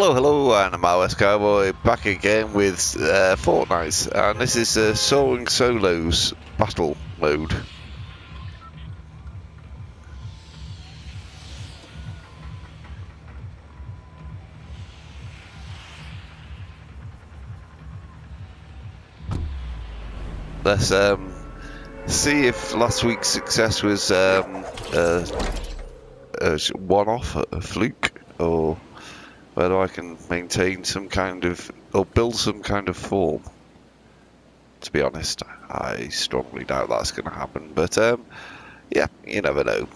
Hello, hello, and I'm West Cowboy back again with uh, Fortnite, and this is uh, Soaring Solos battle mode. Let's um, see if last week's success was um, uh, a one-off, a, a fluke, or whether I can maintain some kind of, or build some kind of form. To be honest, I strongly doubt that's going to happen, but um, yeah, you never know.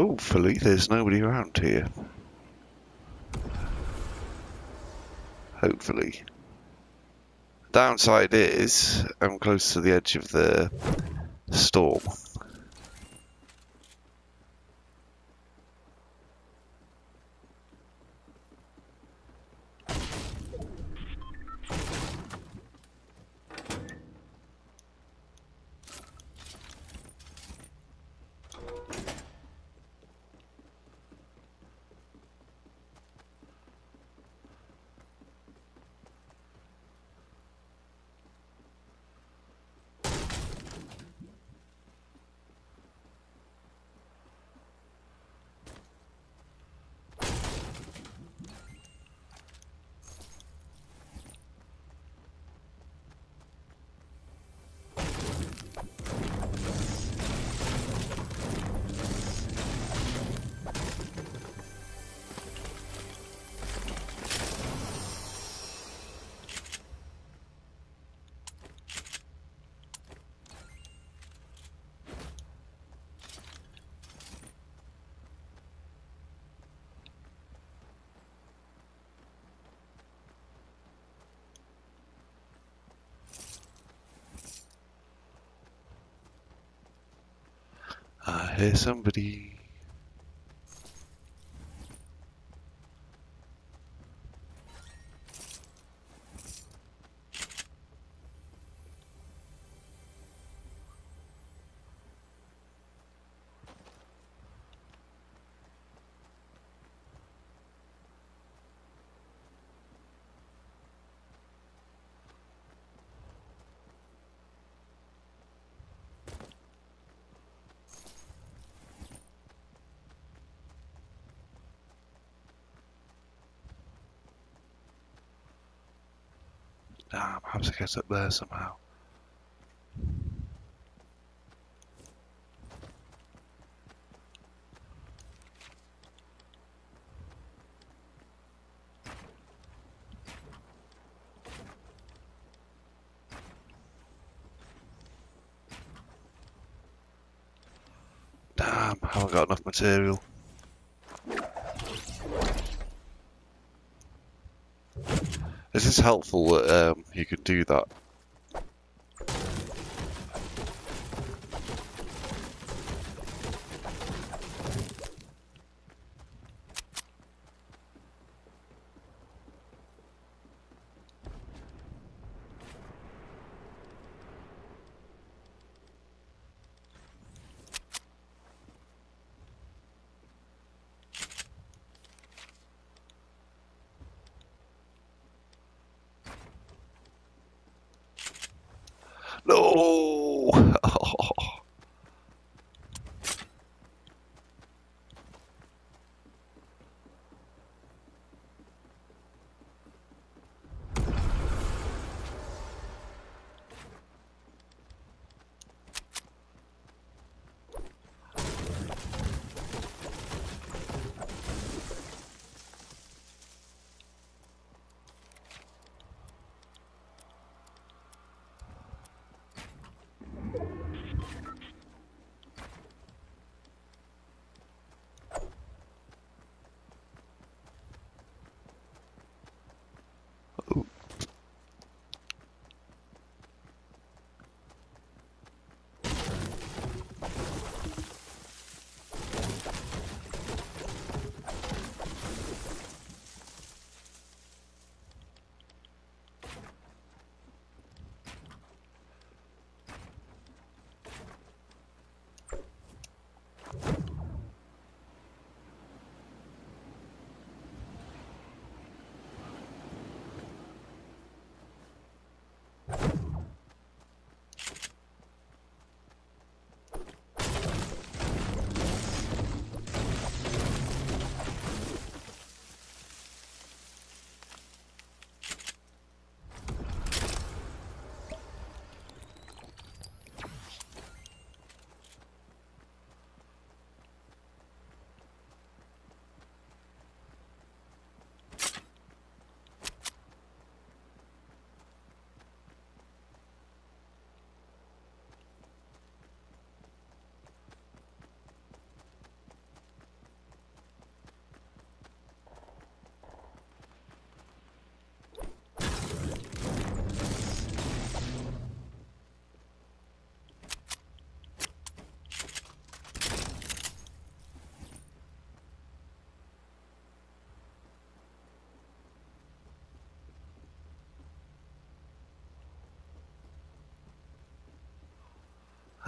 Hopefully there's nobody around here. Hopefully. Downside is, I'm close to the edge of the storm. I hear somebody. Damn, how to get up there somehow. Damn, haven't got enough material. This is helpful that um, you can do that. No!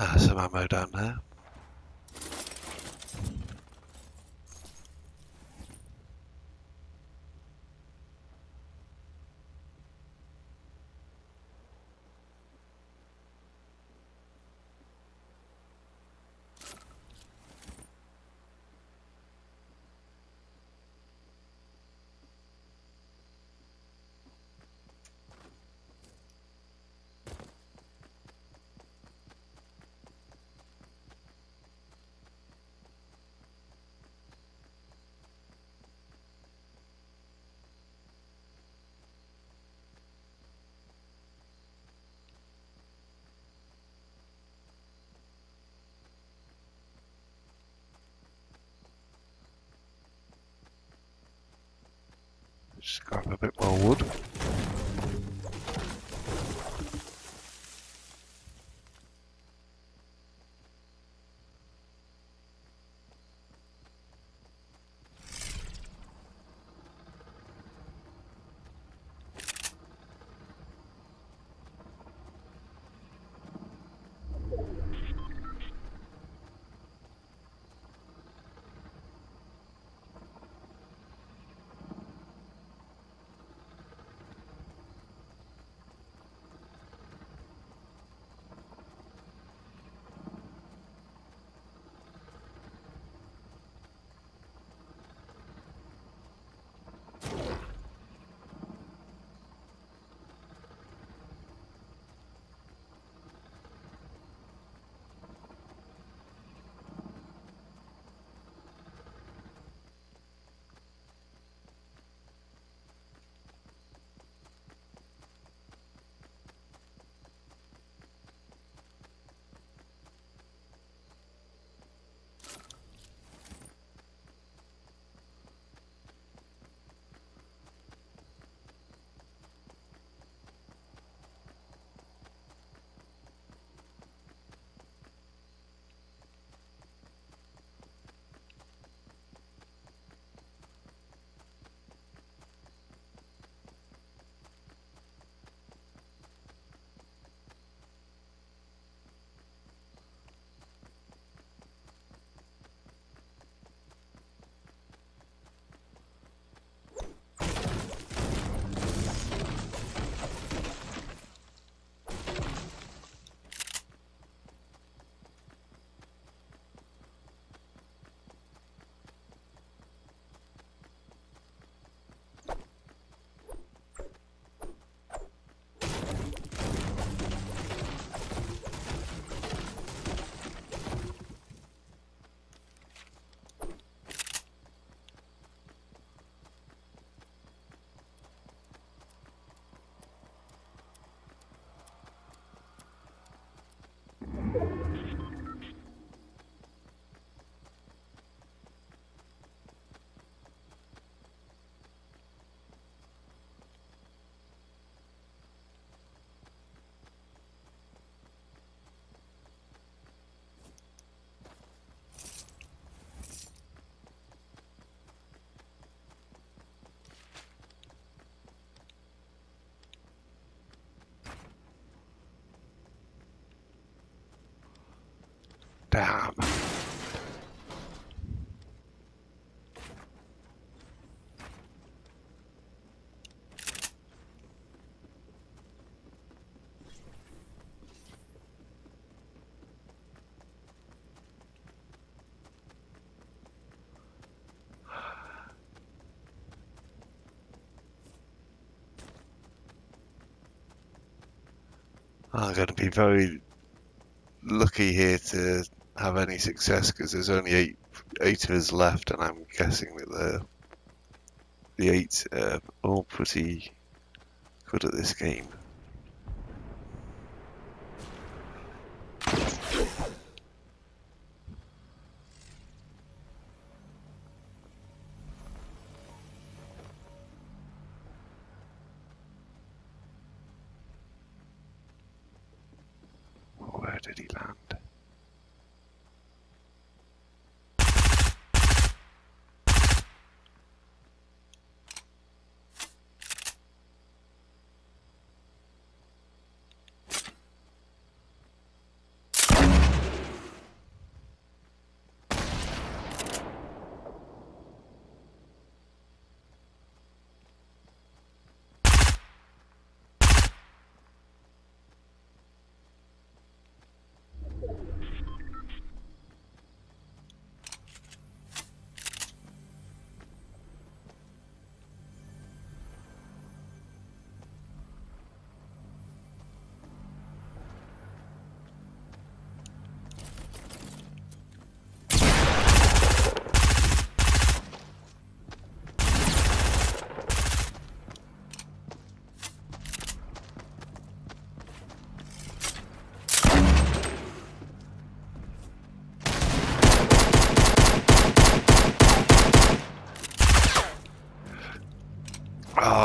Ah, some ammo down there. Just grab a bit more wood. I'm going to be very lucky here to have any success because there's only eight eight of us left, and I'm guessing that the the eight are all pretty good at this game. Did land?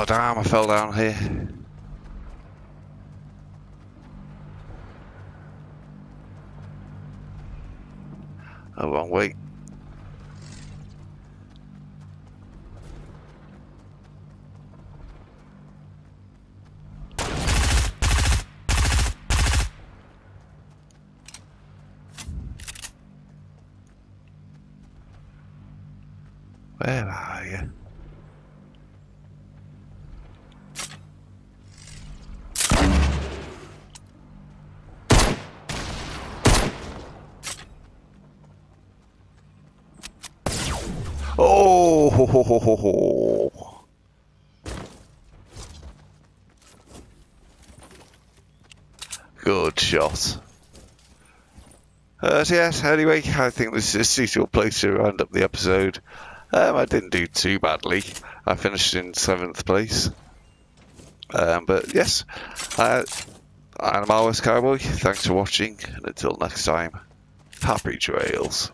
Damn! I fell down here. Oh, wrong way. Where are you? Oh, ho, ho, ho, ho, ho. Good shot. Uh, so yes, anyway, I think this is a suitable place to round up the episode. Um, I didn't do too badly. I finished in seventh place. Um, but yes, uh, I'm Always Cowboy. Thanks for watching, and until next time, happy trails.